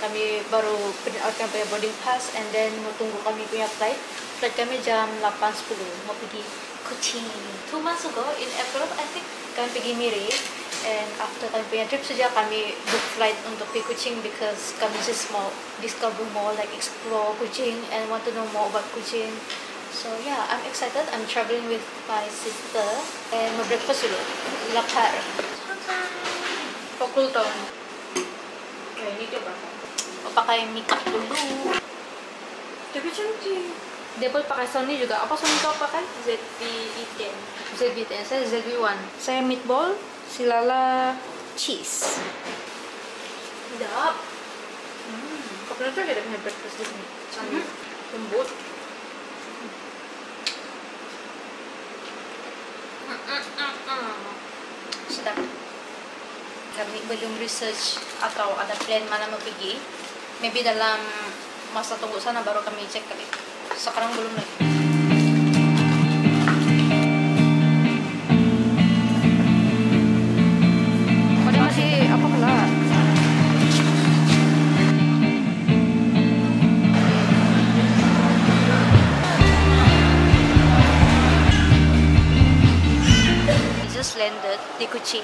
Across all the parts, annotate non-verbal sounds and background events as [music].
kami baru print out kami punya boarding pass and then mau tunggu kami punya flight. Flight kami jam 8.10 mau pergi Kuching. Two months ago in April I think kami pergi Miri. And after kami punya trip saja kami book flight untuk pergi Kuching because kami just mau discover more like explore Kuching and want to know more about Kuching. So yeah I'm excited. I'm traveling with my sister and mau breakfast dulu. Lapar. Pukul tahun Mau pakai makeup dulu Tapi cantik. dia pun pakai Sony juga apa Sony kau pakai ZV-10. ZV-10 saya ZV-1 saya meatball si Lala cheese Sedap. Hmm. Kau pernah try ada breakfast di sini? Cantik. Lembut. Kami belum research atau ada plan mana mau pergi. Maybe dalam masa tunggu sana baru kami cek kali. Sekarang belum lagi di Kuching.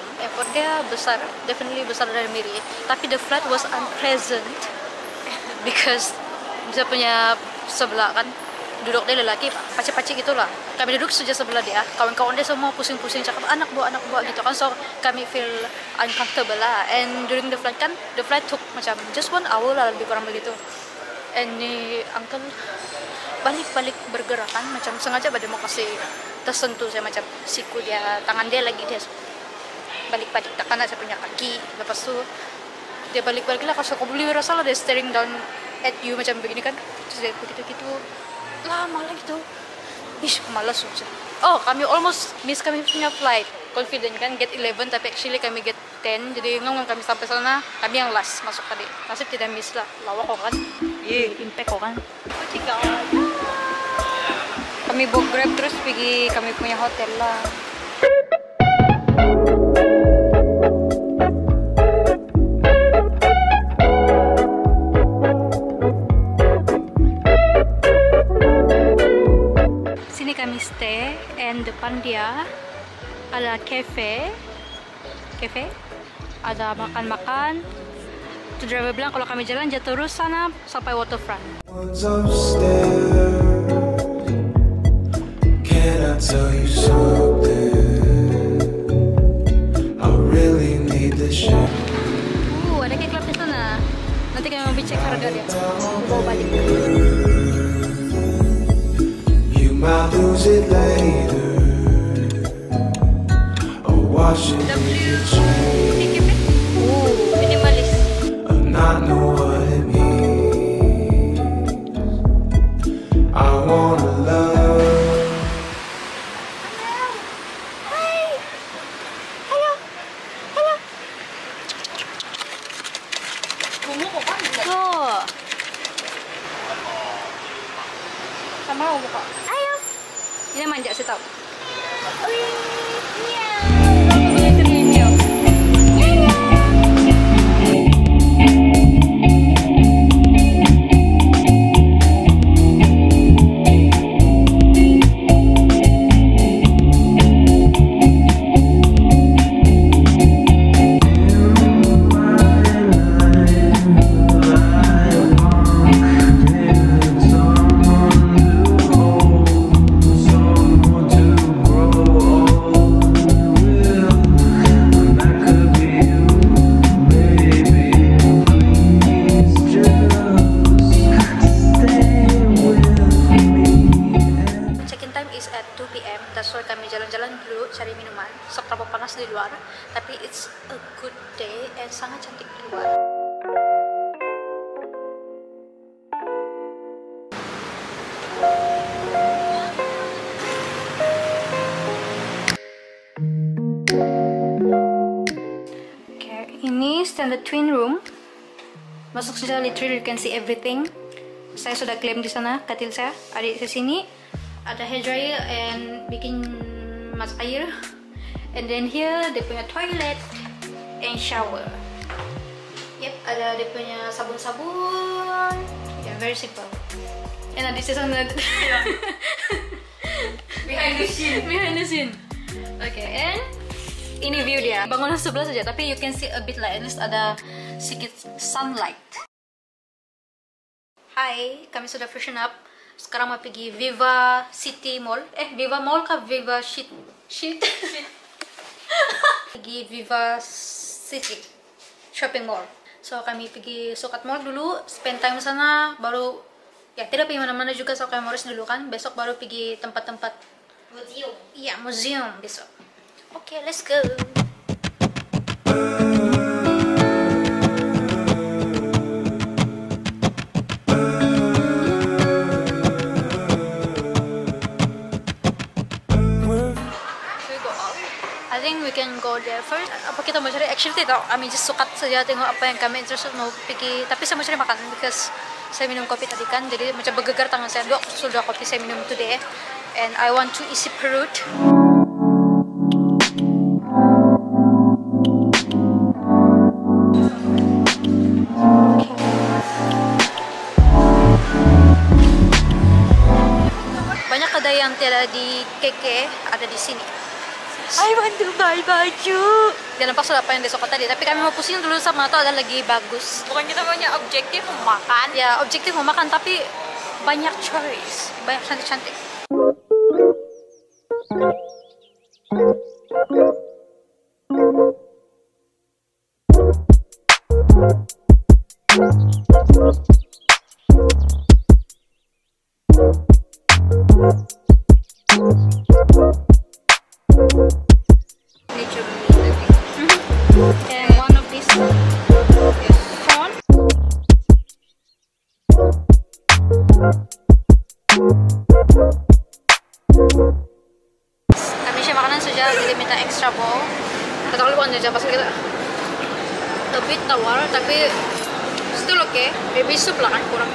Dia besar, definitely besar dari Miri. Tapi the flight was unpleasant [laughs] because dia punya sebelah kan duduk dia lelaki pacik-pacik gitulah kami duduk saja sebelah dia. Kawan-kawan dia semua pusing-pusing cakap anak buah anak buah gitu kan. So kami feel uncomfortable lah. And during the flight kan the flight took macam just one hour lah lebih kurang begitu. And ni uncle balik-balik bergerakan macam sengaja pada mau kasih tersentuh saya macam siku dia tangan dia lagi dia balik-balik. Tekan saya punya kaki. Lepas tu dia balik-balik lah. Kalau kau boleh rasa lah dia staring down at you macam begini kan. Terus dia begitu-gitu lama lah gitu. Ish malas macam. Oh kami almost miss kami punya flight. Confident kan get 11 tapi actually kami get 10 jadi ngomong kami sampai sana kami yang last masuk tadi. Nasib tidak miss lah. Lawa kok kan. Iya. impact kok kan. Tiga. kami book grab terus pergi kami punya hotel lah ada cafe cafe ada makan-makan tu driver bilang kalau kami jalan jatuh terus sana sampai waterfront One's upstairs. Can I tell you something? I really need to share. Uh, ada di sana. Nanti kami mau cek harga dia. Bawa balik. You might lose it later. I wanna jalan-jalan dulu cari minuman. Seberapa panas di luar, tapi it's a good day and sangat cantik di luar. Okay, ini standard twin room. Masuk saja literally you can see everything. Saya sudah claim di sana katil saya. Adik di sini ada hair dryer and bikin mas air. And then here dia punya toilet and shower. Yep. ada dia punya sabun-sabun ya very simple and this is another Behind the scene. behind the scene okay and ini view dia bangunan sebelah saja tapi you can see a bit like at least ada sedikit sunlight Hai kami sudah freshen up sekarang mau pergi Viva City Mall eh Viva Mall kah Viva Shit Shit [laughs] pergi Viva City shopping mall so kami pergi Sukat Mall dulu spend time sana baru ya tidak pergi mana-mana juga so kami Morris dulu kan besok baru pergi tempat-tempat Museum. Iya, museum besok. Oke, let's go. Kita mau cari activity tau? Kami just sukat saja tengok apa yang kami interested mau pergi. Tapi saya mau cari makan because saya minum kopi tadi kan, jadi macam bergegar tangan saya. Dua sudah kopi saya minum today, and I want to isi perut. Banyak kedai yang tidak di KK ada di sini. I want to buy baju. Dan nampak sudah apa yang besok tadi. Tapi kami mau pusing dulu sama atau ada lagi bagus. Bukan kita punya objektif makan. Ya objektif mau makan tapi banyak choice, banyak cantik-cantik. Nature saja, jadi minta extra bowl. Kata kalau bukan jajan pasal kita bit tawar, tapi still okay. Baby soup lah kan kurang.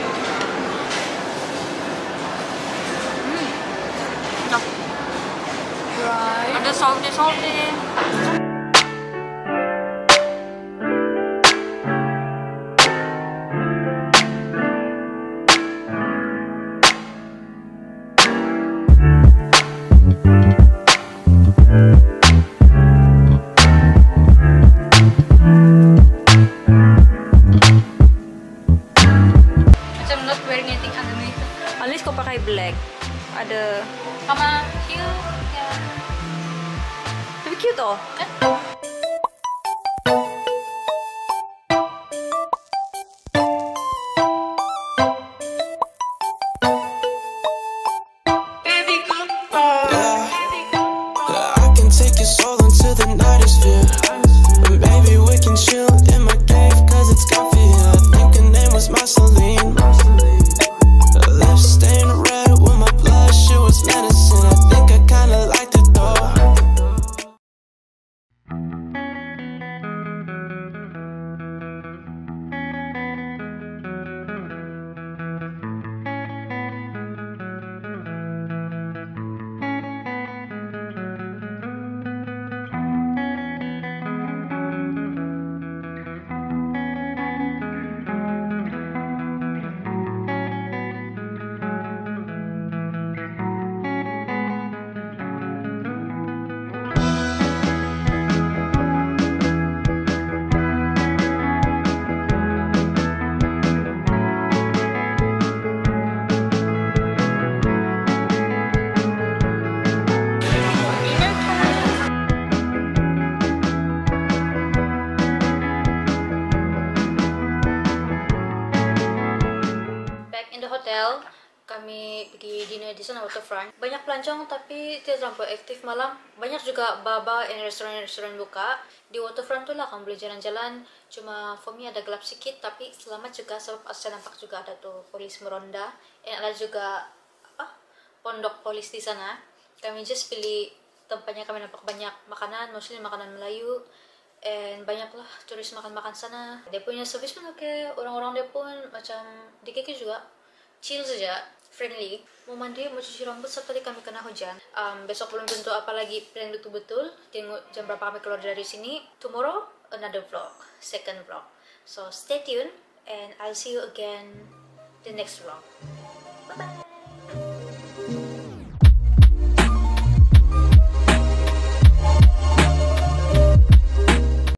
Hmm. Right. Ada salty salty. Least kau pakai black. Ada. Sama heel, ya. Tapi cute oh. Baby, Yeah, I can take your soul into the nightosphere. And maybe we can chill hotel, kami pergi dinner di sana waterfront. Banyak pelancong tapi tidak terlalu aktif malam. Banyak juga baba and restoran-restoran buka. Di waterfront tuh lah kamu boleh jalan-jalan. Cuma for me ada gelap sedikit tapi selamat juga sebab saya nampak juga ada tuh polis meronda. And ada juga apa? Pondok polis di sana. Kami just pilih tempatnya kami nampak banyak makanan, mostly makanan Melayu. And banyaklah turis makan-makan sana. Dia punya service pun oke. Orang-orang dia pun macam di KK juga chill saja, friendly. Mau mandi, mau cuci rambut seperti kami kena hujan. Um, besok belum tentu apa lagi plan betul-betul. Tengok jam berapa kami keluar dari sini. Tomorrow another vlog, second vlog. So stay tuned and I'll see you again the next vlog. Bye bye.